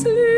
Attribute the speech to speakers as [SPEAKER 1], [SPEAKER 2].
[SPEAKER 1] sleep.